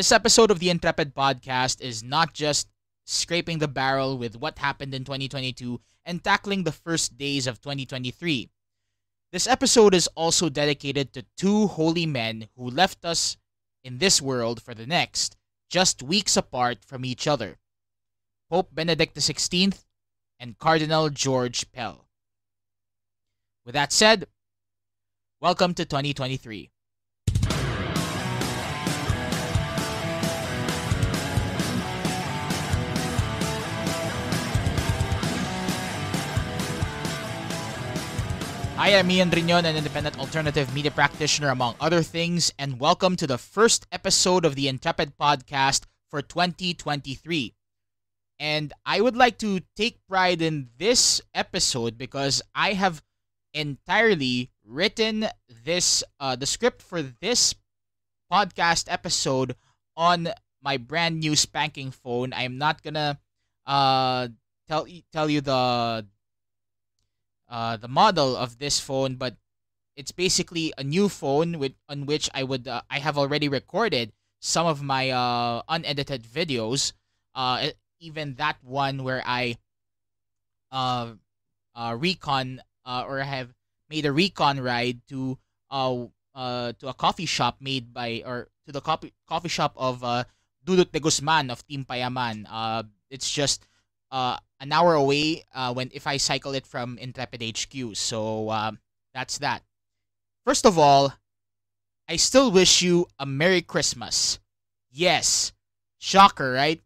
This episode of the Intrepid podcast is not just scraping the barrel with what happened in 2022 and tackling the first days of 2023. This episode is also dedicated to two holy men who left us in this world for the next, just weeks apart from each other Pope Benedict XVI and Cardinal George Pell. With that said, welcome to 2023. Hi, I'm Ian Riñon, an independent alternative media practitioner, among other things, and welcome to the first episode of the Intrepid podcast for 2023. And I would like to take pride in this episode because I have entirely written this uh, the script for this podcast episode on my brand new spanking phone. I'm not gonna uh, tell tell you the uh, the model of this phone, but it's basically a new phone with on which I would uh, I have already recorded some of my uh, unedited videos. Uh, even that one where I uh, uh recon uh, or have made a recon ride to uh uh to a coffee shop made by or to the coffee coffee shop of uh Dudut de Guzman of Team Payaman. Uh, it's just uh an hour away uh, when if I cycle it from Intrepid HQ. So uh, that's that. First of all, I still wish you a Merry Christmas. Yes, shocker, right?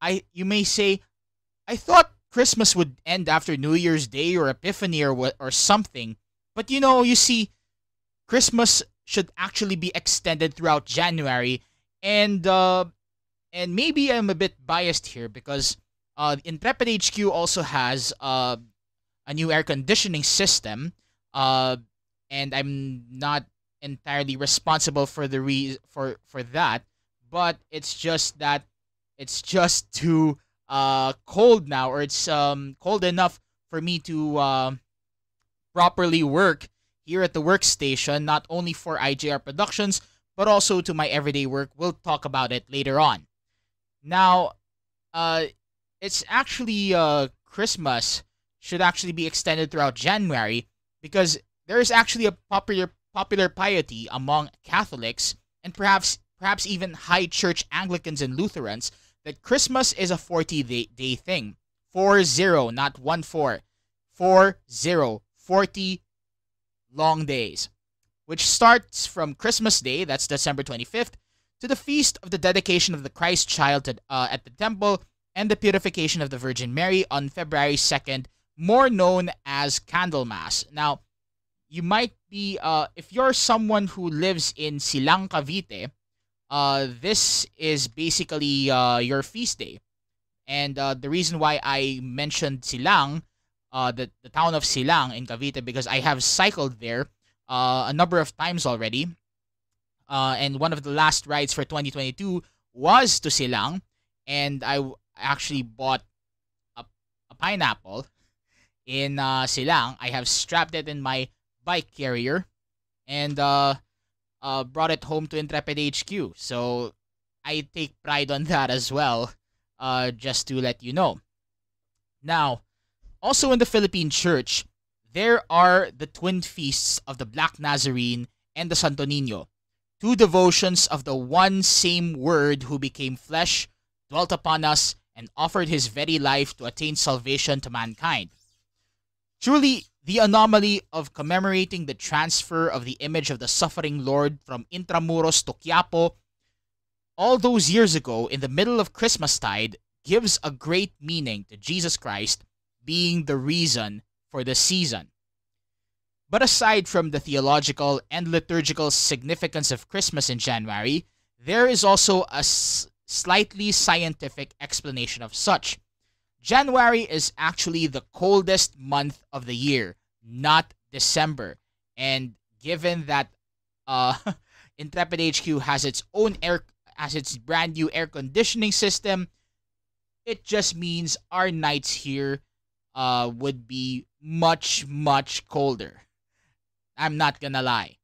I you may say, I thought Christmas would end after New Year's Day or Epiphany or what or something, but you know, you see, Christmas should actually be extended throughout January, and uh, and maybe I'm a bit biased here because uh, Intrepid HQ also has uh, a new air conditioning system, uh, and I'm not entirely responsible for the re- for for that. But it's just that it's just too uh, cold now, or it's um, cold enough for me to uh, properly work here at the workstation, not only for IJR Productions, but also to my everyday work. We'll talk about it later on. Now, uh, it's actually uh, Christmas should actually be extended throughout January because there is actually a popular popular piety among Catholics and perhaps perhaps even high church Anglicans and Lutherans that Christmas is a 40 day, day thing. 40, not 1 4. 40, 40 long days, which starts from Christmas Day, that's December 25th, to the feast of the dedication of the Christ child to, uh, at the temple and the purification of the Virgin Mary on February 2nd, more known as Candlemas. Now, you might be, uh, if you're someone who lives in Silang, Cavite, uh, this is basically uh, your feast day. And uh, the reason why I mentioned Silang, uh, the, the town of Silang in Cavite, because I have cycled there uh, a number of times already. Uh, and one of the last rides for 2022 was to Silang. And I, actually bought a, a pineapple in uh, Silang. I have strapped it in my bike carrier and uh, uh, brought it home to Intrepid HQ. So I take pride on that as well, uh, just to let you know. Now, also in the Philippine Church, there are the twin feasts of the Black Nazarene and the Santo Niño, two devotions of the one same Word who became flesh, dwelt upon us, and offered his very life to attain salvation to mankind. Truly, the anomaly of commemorating the transfer of the image of the suffering Lord from Intramuros to Quiapo all those years ago in the middle of Christmastide gives a great meaning to Jesus Christ being the reason for the season. But aside from the theological and liturgical significance of Christmas in January, there is also a slightly scientific explanation of such. January is actually the coldest month of the year, not December. And given that uh, Intrepid HQ has its own air, has its brand new air conditioning system, it just means our nights here uh, would be much, much colder. I'm not gonna lie.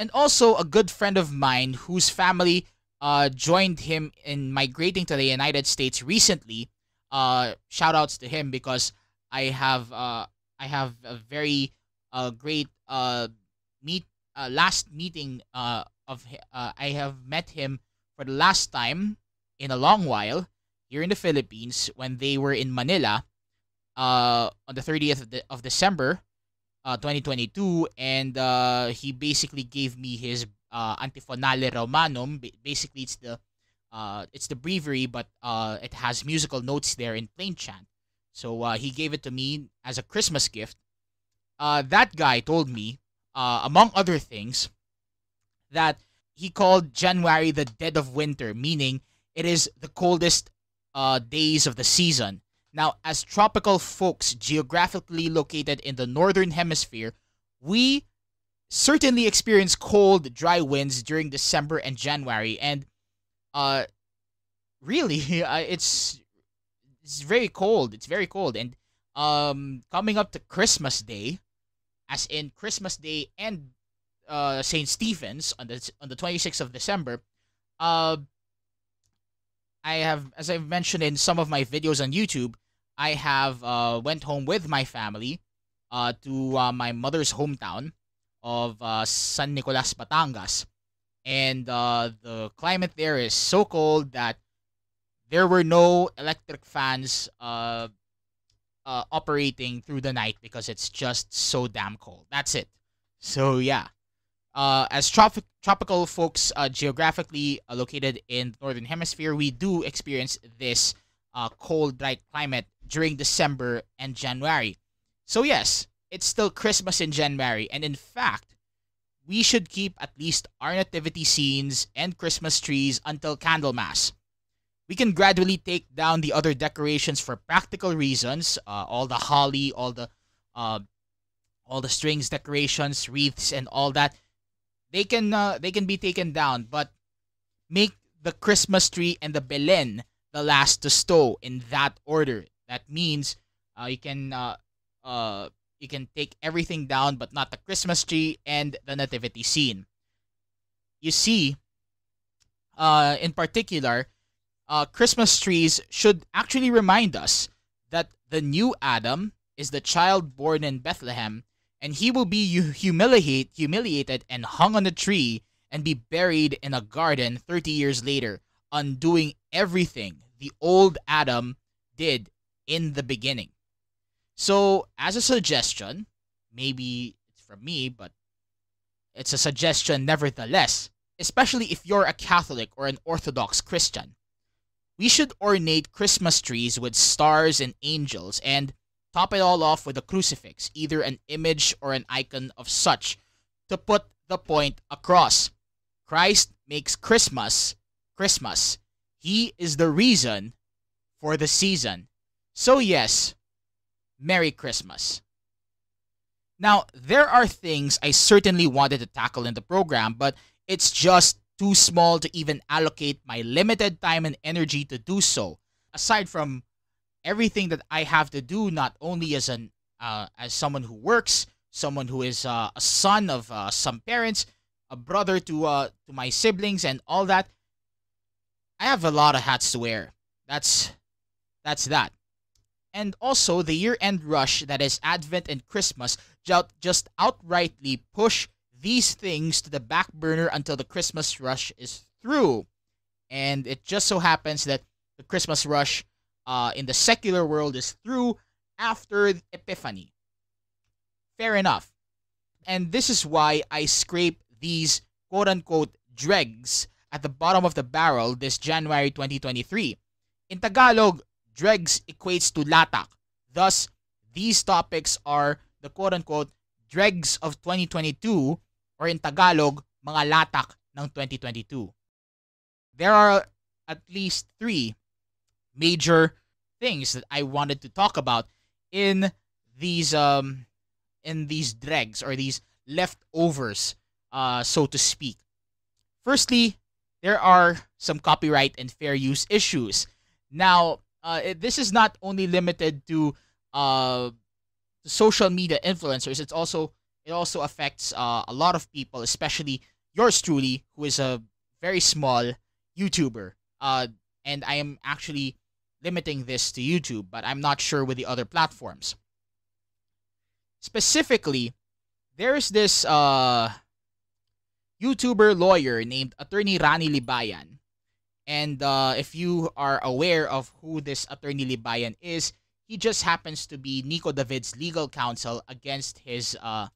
and also a good friend of mine whose family uh, joined him in migrating to the United States recently. Uh, shout outs to him because I have uh, I have a very uh, great uh, meet uh, last meeting uh, of uh, I have met him for the last time in a long while here in the Philippines when they were in Manila uh, on the 30th of, of December uh, 2022 and uh, he basically gave me his uh, Antiphonale Romanum. Basically, it's the uh, it's the breviary, but uh, it has musical notes there in plain chant. So uh, he gave it to me as a Christmas gift. Uh, that guy told me, uh, among other things, that he called January the dead of winter, meaning it is the coldest uh, days of the season. Now, as tropical folks geographically located in the northern hemisphere, we certainly experience cold, dry winds during December and January, and uh, really, uh, it's it's very cold. It's very cold, and um, coming up to Christmas Day, as in Christmas Day and uh Saint Stephen's on the on the twenty sixth of December, uh, I have, as I've mentioned in some of my videos on YouTube, I have uh, went home with my family uh, to uh, my mother's hometown of uh, San Nicolas, Batangas. And uh, the climate there is so cold that there were no electric fans uh, uh, operating through the night because it's just so damn cold. That's it. So, yeah uh, as tropic tropical folks uh, geographically uh, located in the northern hemisphere, we do experience this uh, cold, dry climate during December and January. So yes, it's still Christmas in January, and in fact, we should keep at least our nativity scenes and Christmas trees until Candlemas. We can gradually take down the other decorations for practical reasons, uh, all the holly, all the uh, all the strings decorations, wreaths, and all that they can uh, they can be taken down, but make the Christmas tree and the Belen the last to stow in that order. That means uh, you can uh, uh, you can take everything down, but not the Christmas tree and the nativity scene. You see, uh, in particular, uh, Christmas trees should actually remind us that the new Adam is the child born in Bethlehem and he will be humiliate, humiliated and hung on a tree and be buried in a garden 30 years later, undoing everything the old Adam did in the beginning. So, as a suggestion, maybe it's from me, but it's a suggestion nevertheless, especially if you're a Catholic or an Orthodox Christian. We should ornate Christmas trees with stars and angels and Top it all off with a crucifix, either an image or an icon of such, to put the point across. Christ makes Christmas Christmas. He is the reason for the season. So, yes, Merry Christmas. Now, there are things I certainly wanted to tackle in the program, but it's just too small to even allocate my limited time and energy to do so. Aside from everything that I have to do, not only as an uh, as someone who works, someone who is uh, a son of uh, some parents, a brother to uh, to my siblings, and all that. I have a lot of hats to wear. That's that's that. And also the year-end rush that is Advent and Christmas just outrightly push these things to the back burner until the Christmas rush is through. And it just so happens that the Christmas rush uh, in the secular world is through after Epiphany. Fair enough. And this is why I scrape these quote unquote dregs at the bottom of the barrel this January 2023. In Tagalog, dregs equates to latak. Thus, these topics are the quote unquote dregs of 2022 or in Tagalog, mga latak ng 2022. There are at least three major things that I wanted to talk about in these um in these dregs or these leftovers, uh, so to speak. Firstly, there are some copyright and fair use issues. Now, uh, it, this is not only limited to uh, social media influencers. It's also it also affects uh, a lot of people, especially yours truly, who is a very small YouTuber. Uh, and I am actually limiting this to YouTube, but I'm not sure with the other platforms. Specifically, there's this uh, YouTuber lawyer named Attorney Rani Libayan. And uh, if you are aware of who this Attorney Libayan is, he just happens to be Nico David's legal counsel against his uh,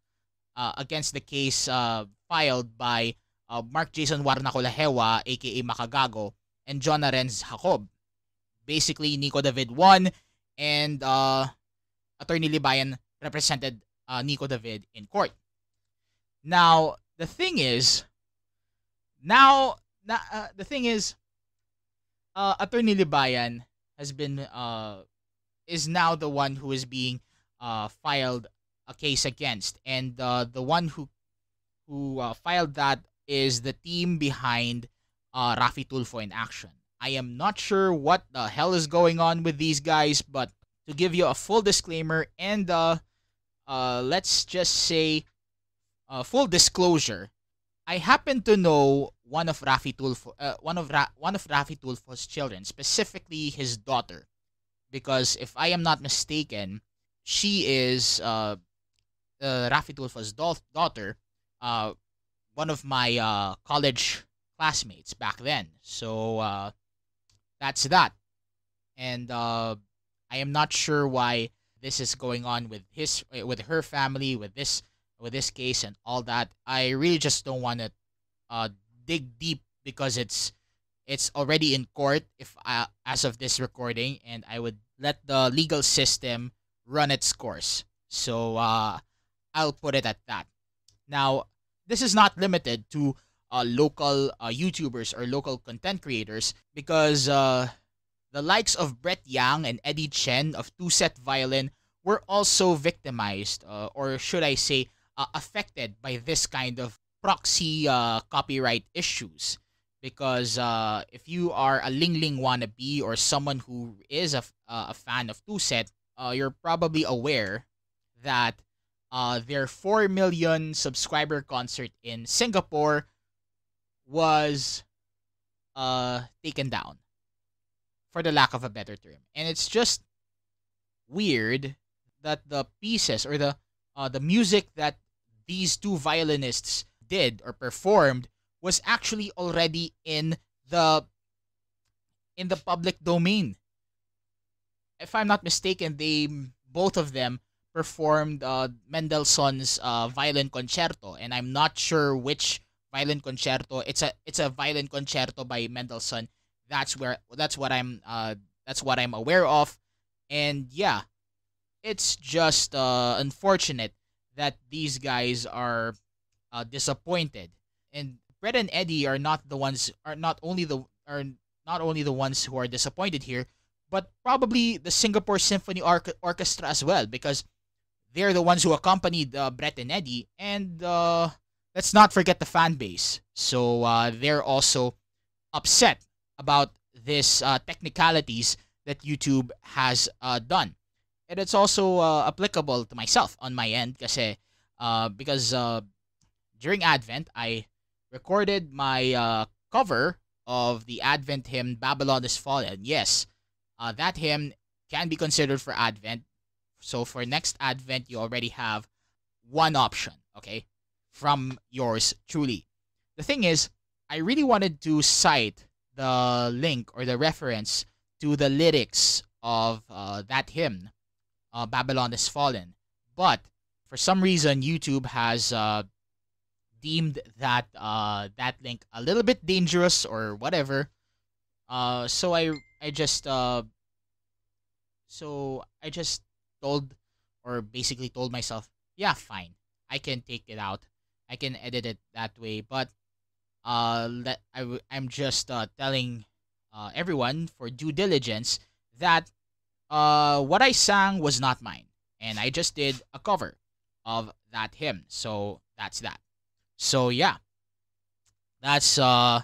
uh against the case uh, filed by uh, Mark Jason Warnacolahewa, aka Makagago, and John Arens Jacob. Basically, Nico David won, and uh, Attorney Libayan represented uh, Nico David in court. Now, the thing is, now, na, uh, the thing is, uh, Attorney Libayan has been, uh, is now the one who is being uh, filed a case against, and uh, the one who who uh, filed that is the team behind uh, Raffy Tulfo in action. I am not sure what the hell is going on with these guys, but to give you a full disclaimer and uh, uh, let's just say uh, full disclosure, I happen to know one of Raffy Tulfo, uh, one of Ra- one of Raffy Tulfo's children, specifically his daughter, because if I am not mistaken, she is uh, uh Raffy Tulfo's do- daughter, uh, one of my uh college classmates back then. So uh, that's that. And uh, I am not sure why this is going on with his with her family with this with this case and all that. I really just don't want to uh, dig deep because it's it's already in court if I, as of this recording and I would let the legal system run its course. So uh, I'll put it at that. Now, this is not limited to uh, local uh, YouTubers or local content creators because uh, the likes of Brett Yang and Eddie Chen of TwoSetViolin were also victimized, uh, or should I say, uh, affected by this kind of proxy uh, copyright issues. Because if you are a Ling Ling wannabe or someone who is a, a fan of TwoSet, you're probably aware that their 4 million subscriber concert in Singapore was uh taken down for the lack of a better term and it's just weird that the pieces or the uh, the music that these two violinists did or performed was actually already in the in the public domain if i'm not mistaken they both of them performed uh, mendelssohn's uh, violin concerto and i'm not sure which violin concerto. It's a it's a violin concerto by Mendelssohn. That's where that's what I'm uh that's what I'm aware of. And yeah, it's just uh unfortunate that these guys are uh, disappointed. And Brett and Eddie are not the ones are not only the are not only the ones who are disappointed here, but probably the Singapore Symphony Or- Orchestra as well because they're the ones who accompanied uh, Brett and Eddie and uh let's not forget the fan base. So uh, they're also upset about this uh, technicalities that YouTube has uh, done. And it's also uh, applicable to myself on my end kasi, uh, because uh, during Advent, I recorded my uh, cover of the Advent hymn Babylon is Fallen. Yes, uh, that hymn can be considered for Advent. So for next Advent, you already have one option, okay? from yours truly. The thing is, I really wanted to cite the link or the reference to the lyrics of uh, that hymn, uh, Babylon is Fallen. But for some reason, YouTube has uh, deemed that uh, that link a little bit dangerous or whatever. Uh, so I I just uh, so I just told or basically told myself, yeah, fine, I can take it out. I can edit it that way. But uh, let, I'm just uh, telling uh, everyone for due diligence that uh, what I sang was not mine. And I just did a cover of that hymn. So that's that. So yeah. That's uh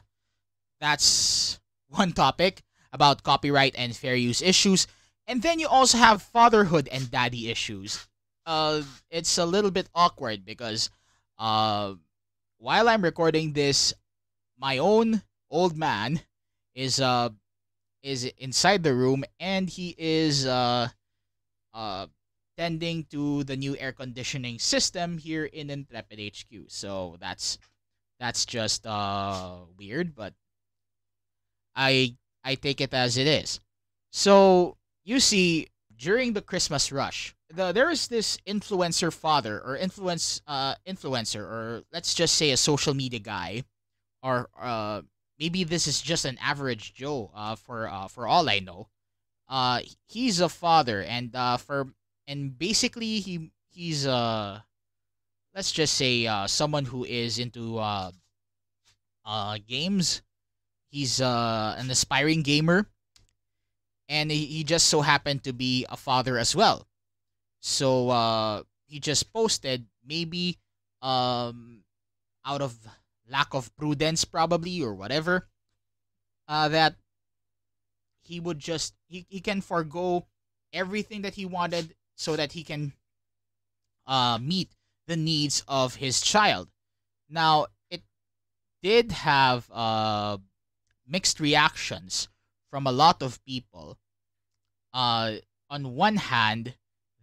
that's one topic about copyright and fair use issues. And then you also have fatherhood and daddy issues. Uh it's a little bit awkward because uh, while I'm recording this, my own old man is uh is inside the room and he is uh uh tending to the new air conditioning system here in Intrepid HQ. So that's that's just uh weird, but I I take it as it is. So you see, during the Christmas rush, the, there is this influencer father or influence uh influencer or let's just say a social media guy, or uh maybe this is just an average Joe uh for uh for all I know. Uh he's a father and uh for and basically he he's uh let's just say uh someone who is into uh uh games He's uh, an aspiring gamer, and he, he just so happened to be a father as well. So uh, he just posted maybe um, out of lack of prudence probably or whatever uh, that he would just he, he can forego everything that he wanted so that he can uh, meet the needs of his child now it did have uh, mixed reactions from a lot of people. Uh, on one hand,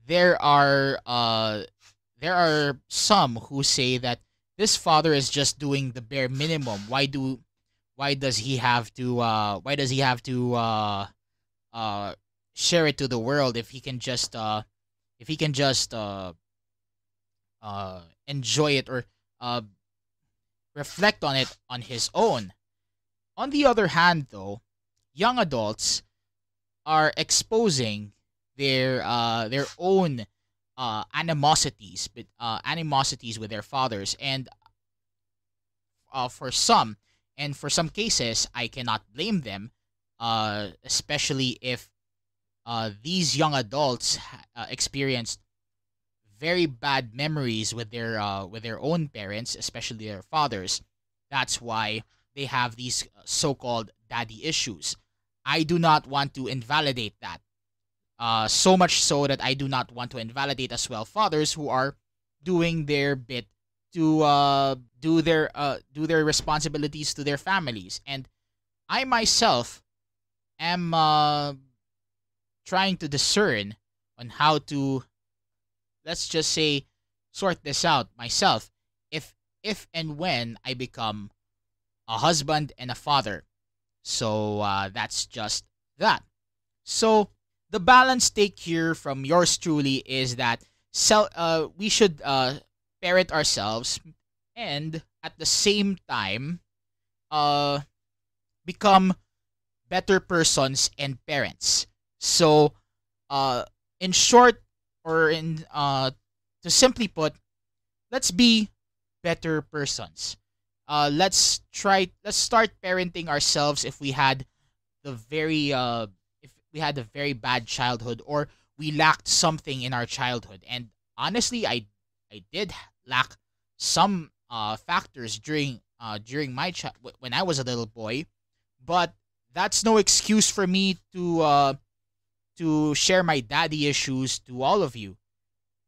there are uh, there are some who say that this father is just doing the bare minimum. Why do why does he have to uh, why does he have to uh, uh, share it to the world if he can just uh, if he can just uh, uh, enjoy it or uh, reflect on it on his own. On the other hand, though, young adults are exposing their uh, their own uh, animosities, but uh, animosities with their fathers, and uh, for some, and for some cases, I cannot blame them, uh, especially if uh, these young adults uh, experienced very bad memories with their uh, with their own parents, especially their fathers. That's why they have these uh, so-called daddy issues. I do not want to invalidate that. Uh, so much so that I do not want to invalidate as well fathers who are doing their bit to uh, do their uh, do their responsibilities to their families. And I myself am uh, trying to discern on how to let's just say sort this out myself if if and when I become a husband and a father. So uh, that's just that. So the balance take here from yours truly is that sel- uh, we should uh, parent ourselves and at the same time uh, become better persons and parents. So uh, in short or in uh, to simply put, let's be better persons. Uh, let's try let's start parenting ourselves if we had the very uh if we had a very bad childhood or we lacked something in our childhood. And honestly i i did lack some uh factors during uh during my child when i was a little boy. But that's no excuse for me to uh to share my daddy issues to all of you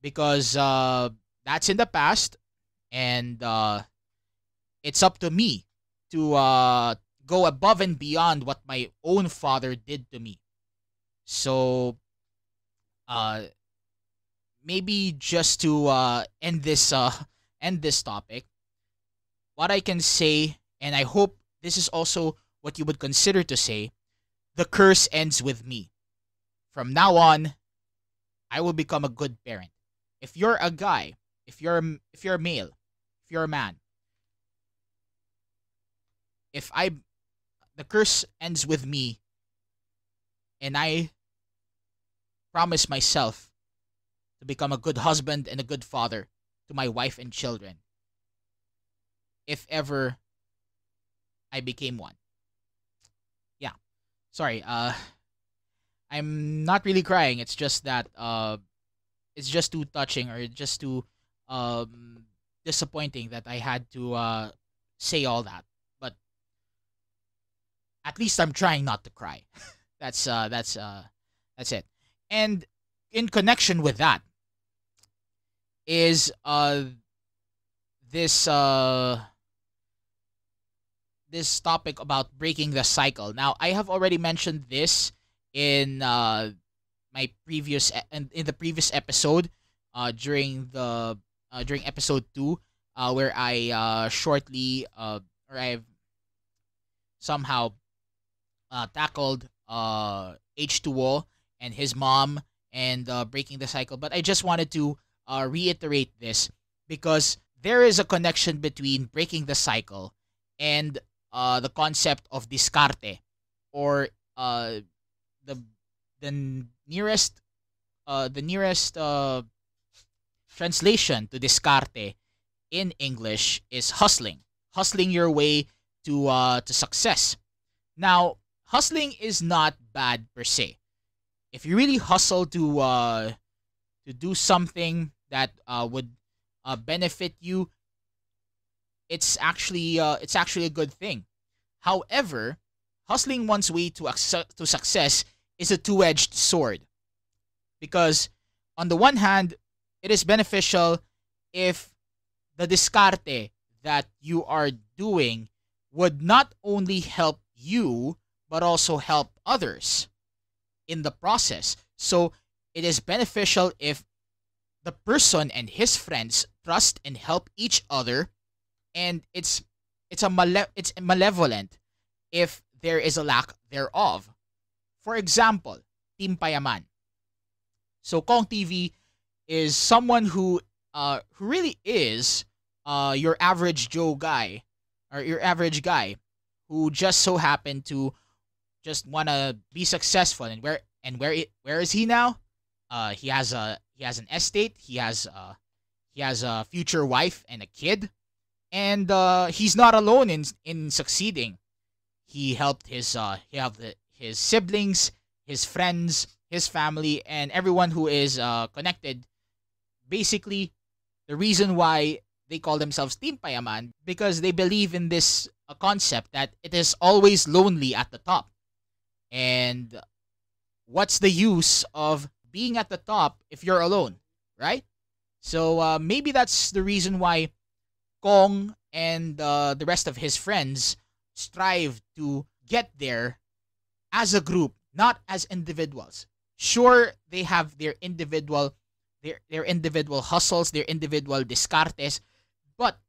because uh that's in the past and uh it's up to me to uh, go above and beyond what my own father did to me. So, uh, maybe just to uh, end this uh, end this topic, what I can say, and I hope this is also what you would consider to say, the curse ends with me. From now on, I will become a good parent. If you're a guy, if you're if you're a male, if you're a man, if I the curse ends with me and I promise myself to become a good husband and a good father to my wife and children if ever I became one. Yeah. Sorry, uh I'm not really crying. It's just that uh it's just too touching or just too um disappointing that I had to uh say all that But at least I'm trying not to cry. that's uh that's uh that's it. And in connection with that is uh this uh this topic about breaking the cycle. Now, I have already mentioned this in uh, my previous in, in the previous episode uh, during the uh, during episode 2 uh, where I uh, shortly uh, or I've somehow uh, tackled uh, H2O and his mom and uh, breaking the cycle. But I just wanted to uh, reiterate this because there is a connection between breaking the cycle and uh, the concept of diskarte or uh, the the nearest uh, the nearest uh, translation to diskarte in English is hustling hustling your way to uh, to success now hustling is not bad per se if you really hustle to uh, to do something that uh, would uh, benefit you, it's actually uh, it's actually a good thing. However, hustling one's way to to success is a two-edged sword, because on the one hand, it is beneficial if the diskarte that you are doing would not only help you but also help others in the process. So it is beneficial if the person and his friends trust and help each other and it's it's a male- it's malevolent if there is a lack thereof. For example, Team Payaman. So Cong TV is someone who uh who really is uh your average Joe guy or your average guy who just so happened to just want to be successful and where and where it, where is he now? Uh he has a he has an estate. He has uh he has a future wife and a kid, and uh, he's not alone in in succeeding. He helped his uh he helped his siblings, his friends, his family, and everyone who is uh connected. Basically, the reason why they call themselves Team Payaman because they believe in this uh, concept that it is always lonely at the top. And what's the use of being at the top if you're alone, right? So uh, maybe that's the reason why Cong and uh, the rest of his friends strive to get there as a group, not as individuals. Sure, they have their individual their their individual hustles, their individual diskartes, but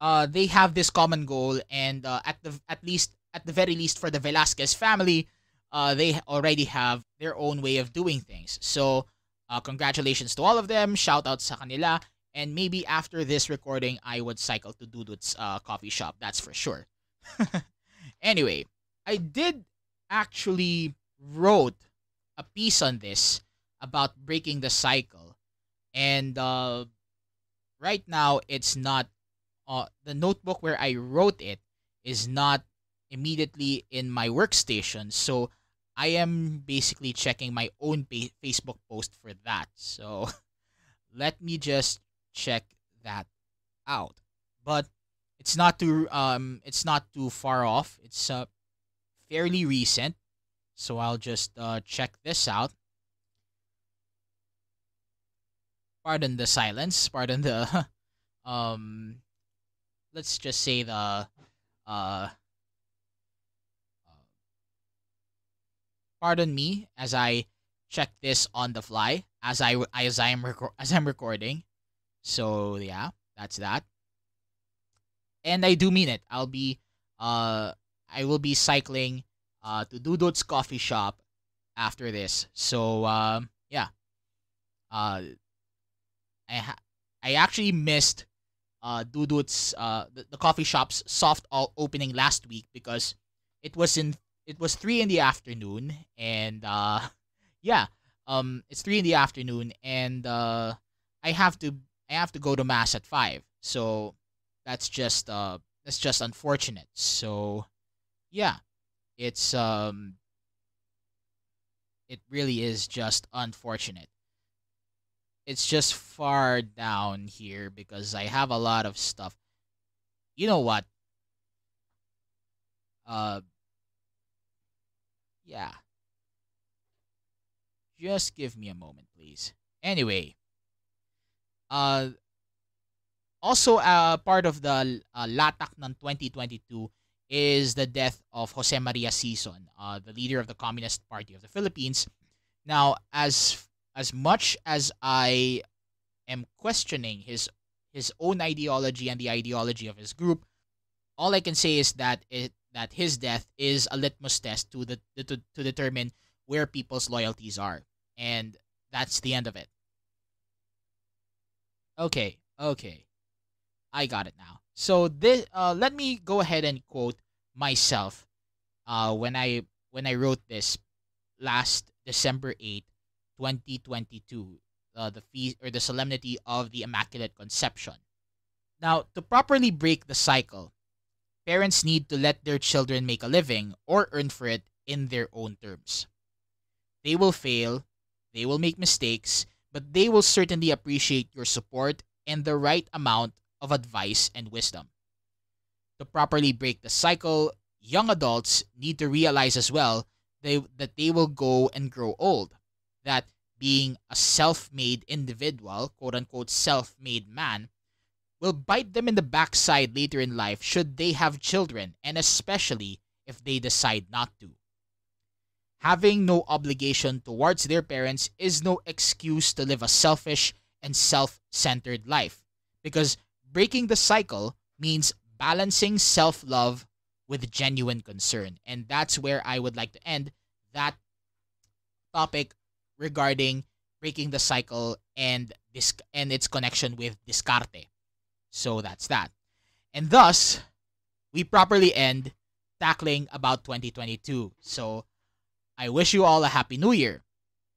uh, they have this common goal, and uh, at the at least at the very least for the Velasquez family, uh, they already have their own way of doing things. So, uh, congratulations to all of them. Shout out sa kanila. And maybe after this recording, I would cycle to Dudut's uh, coffee shop. That's for sure. anyway, I did actually wrote a piece on this about breaking the cycle. And uh, right now, it's not uh, the notebook where I wrote it is not immediately in my workstation. So I am basically checking my own Facebook post for that. So let me just check that out. But it's not too um it's not too far off. It's uh fairly recent. So I'll just uh check this out. Pardon the silence, pardon the um let's just say the uh pardon me as I check this on the fly as I as I am reco- as I'm recording. So yeah, that's that. And I do mean it. I'll be uh I will be cycling uh to Dudut's coffee shop after this. So um yeah. Uh I ha- I actually missed uh Dudut's uh the, the coffee shop's soft all opening last week because it was in it was three in the afternoon, and uh, yeah, um, it's three in the afternoon, and uh, I have to I have to go to mass at five, so that's just uh that's just unfortunate. So yeah, it's um it really is just unfortunate. It's just far down here because I have a lot of stuff. You know what? Uh yeah. Just give me a moment, please. Anyway, uh, Also, uh, part of the uh, latak ng 2022 is the death of Jose Maria Sison, uh, the leader of the Communist Party of the Philippines. Now, as as much as I am questioning his his own ideology and the ideology of his group, all I can say is that it that his death is a litmus test to the to, to determine where people's loyalties are, and that's the end of it. Okay, okay, I got it now. So this, uh, let me go ahead and quote myself, uh, when I when I wrote this last December 8, 2022, uh, the feast or the solemnity of the Immaculate Conception. Now, to properly break the cycle, parents need to let their children make a living or earn for it in their own terms. They will fail, they will make mistakes, but they will certainly appreciate your support and the right amount of advice and wisdom. To properly break the cycle, young adults need to realize as well they, that they will go and grow old. That being a self made individual, quote unquote self made man, will bite them in the backside later in life should they have children, and especially if they decide not to. Having no obligation towards their parents is no excuse to live a selfish and self centered life, because breaking the cycle means balancing self love with genuine concern. And that's where I would like to end that topic regarding breaking the cycle and this and its connection with diskarte. So that's that. And thus, we properly end tackling about 2022. So I wish you all a happy new year.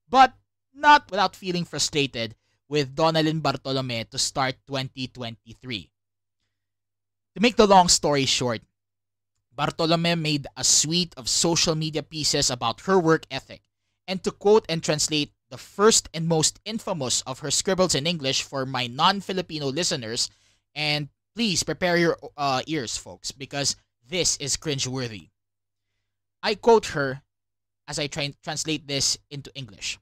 But not without feeling frustrated with Donnalyn Bartolome to start 2023. To make the long story short, Bartolome made a suite of social media pieces about her work ethic, and to quote and translate the first and most infamous of her scribbles in English for my non Filipino listeners, and please prepare your uh, ears, folks, because this is cringeworthy. I quote her as I try and translate this into English.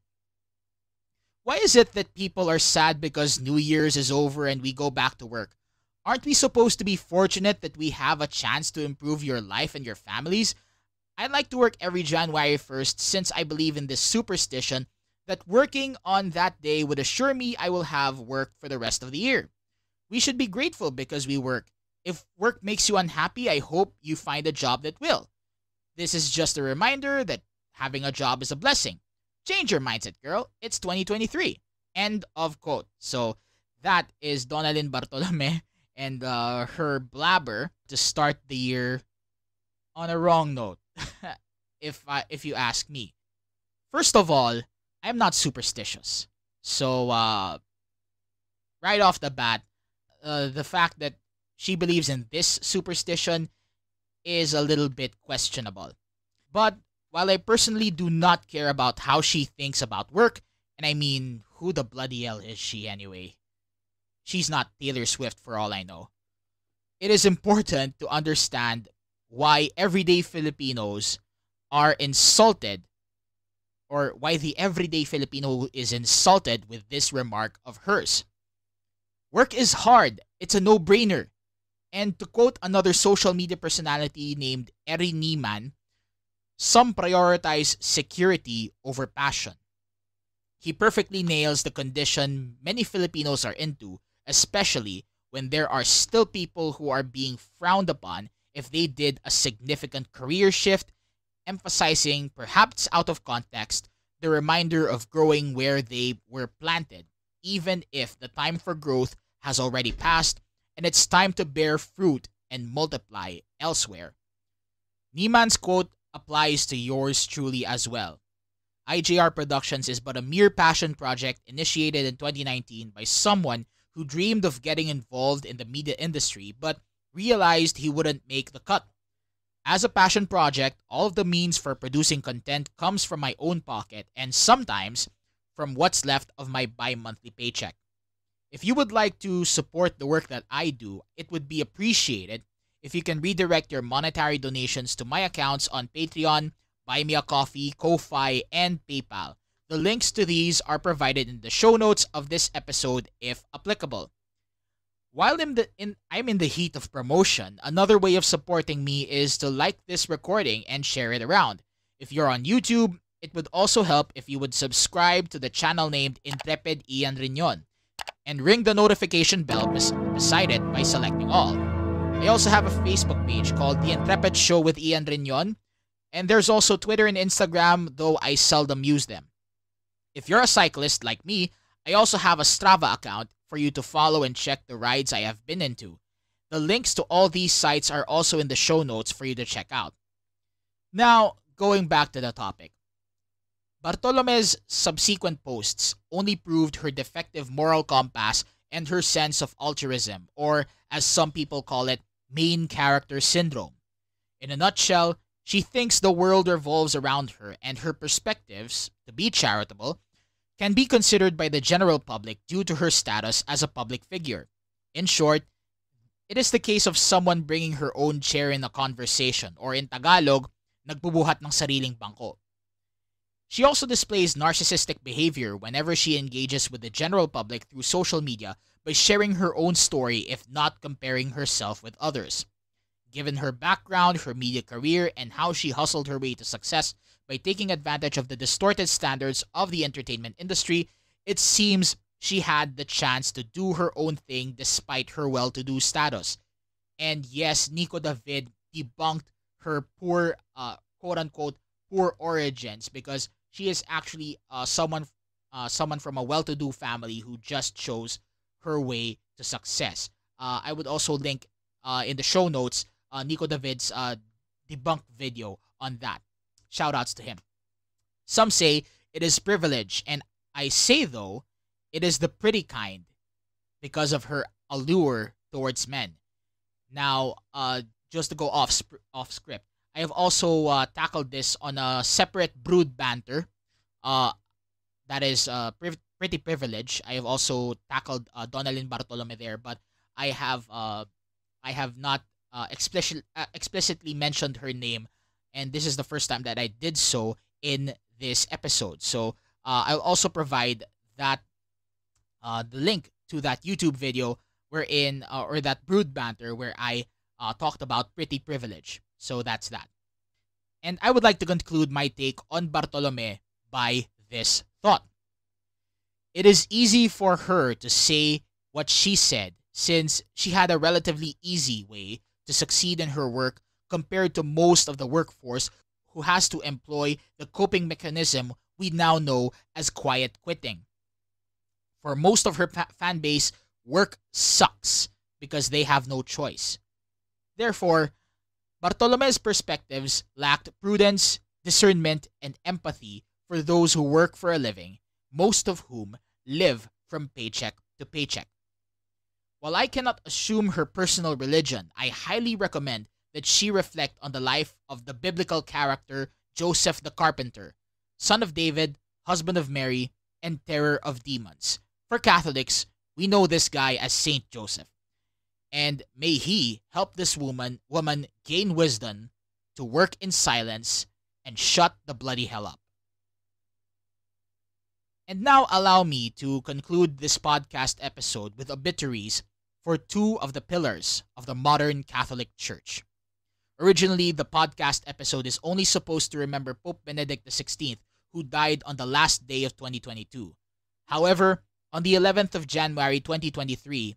Why is it that people are sad because New Year's is over and we go back to work? Aren't we supposed to be fortunate that we have a chance to improve your life and your families? I'd like to work every January 1st since I believe in this superstition that working on that day would assure me I will have work for the rest of the year. We should be grateful because we work. If work makes you unhappy, I hope you find a job that will. This is just a reminder that having a job is a blessing. Change your mindset, girl. It's 2023. End of quote. So that is Donnalyn Bartolome and uh, her blabber to start the year on a wrong note, if I, if you ask me. First of all, I'm not superstitious. So uh, right off the bat, uh, the fact that she believes in this superstition is a little bit questionable. But while I personally do not care about how she thinks about work, and I mean, who the bloody hell is she anyway? She's not Taylor Swift for all I know. It is important to understand why everyday Filipinos are insulted or why the everyday Filipino is insulted with this remark of hers. Work is hard. It's a no-brainer. And to quote another social media personality named Eri Neeman, some prioritize security over passion. He perfectly nails the condition many Filipinos are into, especially when there are still people who are being frowned upon if they did a significant career shift emphasizing, perhaps out of context, the reminder of growing where they were planted, even if the time for growth has already passed and it's time to bear fruit and multiply elsewhere. Neeman's quote applies to yours truly as well. IJR Productions is but a mere passion project initiated in 2019 by someone who dreamed of getting involved in the media industry but realized he wouldn't make the cut. As a passion project, all of the means for producing content comes from my own pocket and sometimes from what's left of my bi monthly paycheck. If you would like to support the work that I do, it would be appreciated if you can redirect your monetary donations to my accounts on Patreon, Buy Me a Coffee, Ko-Fi, and PayPal. The links to these are provided in the show notes of this episode if applicable. While the in I'm in the heat of promotion, another way of supporting me is to like this recording and share it around. If you're on YouTube, it would also help if you would subscribe to the channel named Intrepid Ian Riñon and ring the notification bell bes- beside it by selecting all. I also have a Facebook page called The Intrepid Show with Ian Riñon, and there's also Twitter and Instagram, though I seldom use them. If you're a cyclist like me, I also have a Strava account for you to follow and check the rides I have been into. The links to all these sites are also in the show notes for you to check out. Now, going back to the topic. Bartolome's subsequent posts only proved her defective moral compass and her sense of altruism, or as some people call it, main character syndrome. In a nutshell, she thinks the world revolves around her and her perspectives, to be charitable, can be considered by the general public due to her status as a public figure. In short, it is the case of someone bringing her own chair in a conversation, or in Tagalog, nagbubuhat ng sariling bangko. She also displays narcissistic behavior whenever she engages with the general public through social media by sharing her own story if not comparing herself with others. Given her background, her media career, and how she hustled her way to success by taking advantage of the distorted standards of the entertainment industry, it seems she had the chance to do her own thing despite her well to do status. And yes, Nico David debunked her poor, uh, quote unquote, poor origins because she is actually uh, someone uh, someone from a well-to-do family who just chose her way to success. Uh, I would also link uh, in the show notes uh, Nico David's uh, video on that. Shoutouts to him. Some say it is privilege, and I say though, it is the pretty kind because of her allure towards men. Now, uh, just to go off sp- off script, I have also uh, tackled this on a separate Brewed Banter. Uh, that is uh, pretty privileged. I have also tackled uh, Donnalyn Bartolome there, but I have uh, I have not uh, explicit, uh, explicitly mentioned her name, and this is the first time that I did so in this episode. So uh, I'll also provide that uh, the link to that YouTube video wherein uh, or that Brewed Banter where I uh, talked about pretty privilege. So that's that. And I would like to conclude my take on Bartolome by this thought. It is easy for her to say what she said since she had a relatively easy way to succeed in her work compared to most of the workforce who has to employ the coping mechanism we now know as quiet quitting. For most of her fa- fan base, work sucks because they have no choice. Therefore, Bartolome's perspectives lacked prudence, discernment, and empathy for those who work for a living, most of whom live from paycheck to paycheck. While I cannot assume her personal religion, I highly recommend that she reflect on the life of the biblical character Joseph the carpenter, son of David, husband of Mary, and terror of demons. For Catholics, we know this guy as Saint Joseph and may he help this woman woman gain wisdom to work in silence and shut the bloody hell up. And now allow me to conclude this podcast episode with obituaries for two of the pillars of the modern Catholic Church. Originally, the podcast episode is only supposed to remember Pope Benedict XVI, who died on the last day of 2022. However, on the 11th of January 2023,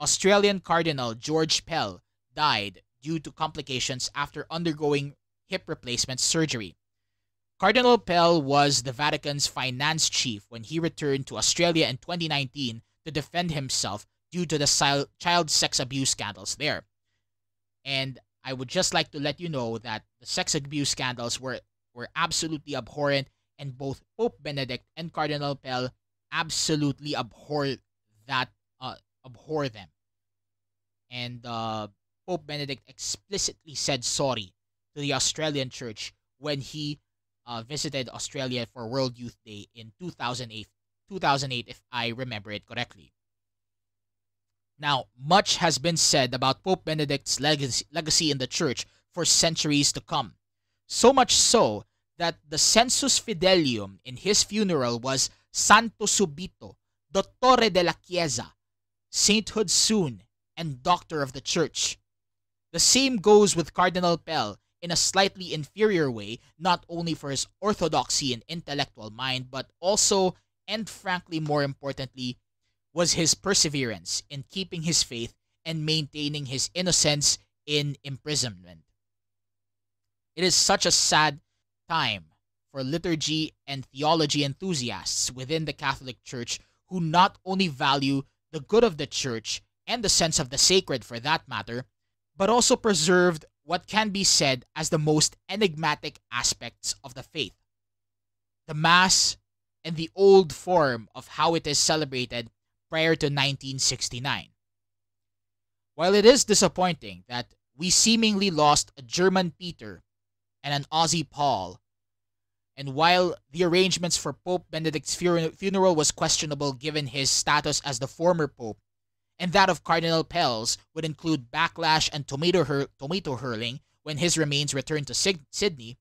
Australian Cardinal George Pell died due to complications after undergoing hip replacement surgery. Cardinal Pell was the Vatican's finance chief when he returned to Australia in 2019 to defend himself due to the child sex abuse scandals there. And I would just like to let you know that the sex abuse scandals were, were absolutely abhorrent, and both Pope Benedict and Cardinal Pell absolutely abhor that abhor them. And uh, Pope Benedict explicitly said sorry to the Australian Church when he uh, visited Australia for World Youth Day in 2008, 2008, if I remember it correctly. Now, much has been said about Pope Benedict's legacy, legacy in the Church for centuries to come. So much so that the sensus fidelium in his funeral was Santo Subito, Dottore della Chiesa, sainthood soon and doctor of the church. The same goes with Cardinal Pell in a slightly inferior way, not only for his orthodoxy and intellectual mind, but also, and frankly more importantly, was his perseverance in keeping his faith and maintaining his innocence in imprisonment. It is such a sad time for liturgy and theology enthusiasts within the Catholic Church who not only value the good of the Church and the sense of the sacred for that matter, but also preserved what can be said as the most enigmatic aspects of the faith the Mass and the old form of how it is celebrated prior to 1969. While it is disappointing that we seemingly lost a German Peter and an Aussie Paul, and while the arrangements for Pope Benedict's funeral was questionable given his status as the former pope, and that of Cardinal Pell's would include backlash and tomato, hur- tomato hurling when his remains returned to Sig- Sydney,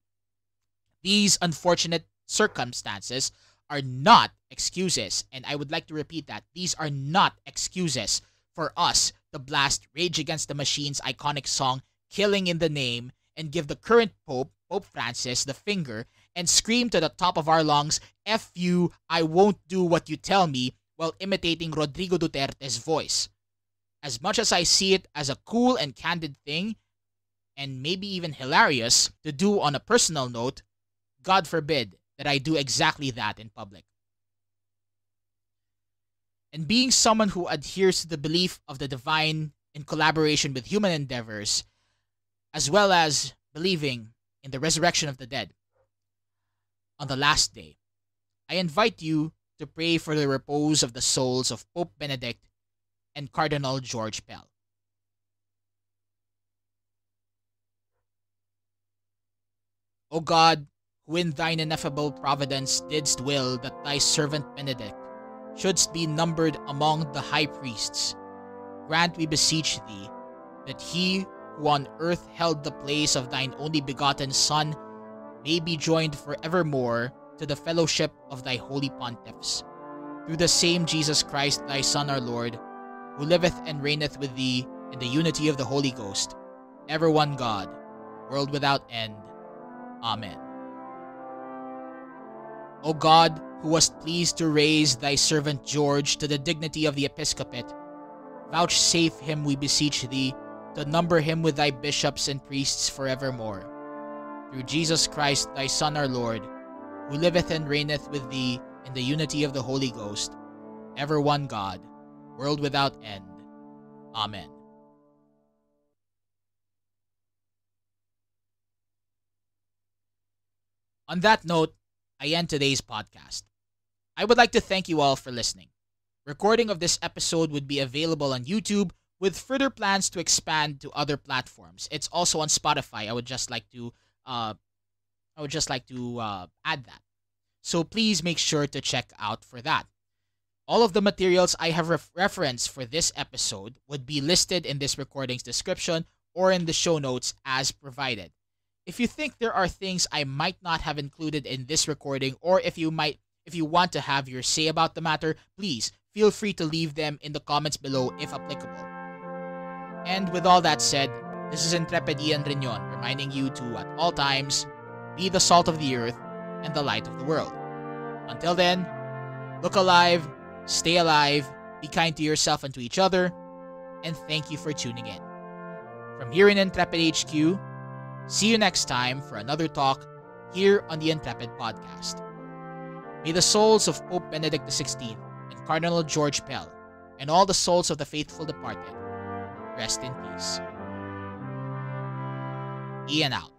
these unfortunate circumstances are not excuses. And I would like to repeat that these are not excuses for us to blast Rage Against the Machine's iconic song Killing in the Name and give the current Pope, Pope Francis, the finger and scream to the top of our lungs, F you, I won't do what you tell me, while imitating Rodrigo Duterte's voice. As much as I see it as a cool and candid thing, and maybe even hilarious to do on a personal note, God forbid that I do exactly that in public. And being someone who adheres to the belief of the divine in collaboration with human endeavors, as well as believing in the resurrection of the dead on the last day, I invite you to pray for the repose of the souls of Pope Benedict and Cardinal George Pell. O God, who in thine ineffable providence didst will that thy servant Benedict shouldst be numbered among the high priests, grant, we beseech thee, that he who on earth held the place of thine only begotten Son may be joined forevermore to the fellowship of thy holy pontiffs. Through the same Jesus Christ, thy Son, our Lord, who liveth and reigneth with thee in the unity of the Holy Ghost, ever one God, world without end. Amen. O God, who wast pleased to raise thy servant George to the dignity of the episcopate, vouchsafe him, we beseech thee, to number him with thy bishops and priests forevermore. Through Jesus Christ, thy Son, our Lord, who liveth and reigneth with thee in the unity of the Holy Ghost, ever one God, world without end. Amen. On that note, I end today's podcast. I would like to thank you all for listening. Recording of this episode would be available on YouTube with further plans to expand to other platforms. It's also on Spotify. I would just like to uh, I would just like to uh, add that. So please make sure to check out for that. All of the materials I have ref- referenced for this episode would be listed in this recording's description or in the show notes as provided. If you think there are things I might not have included in this recording or if you might if you want to have your say about the matter, please feel free to leave them in the comments below if applicable. And with all that said, this is Intrepid Ian Riñon reminding you to at all times be the salt of the earth and the light of the world. Until then, look alive, stay alive, be kind to yourself and to each other, and thank you for tuning in. From here in Intrepid HQ, See you next time for another talk here on the Intrepid Podcast. May the souls of Pope Benedict XVI and Cardinal George Pell and all the souls of the faithful departed rest in peace. Ian out.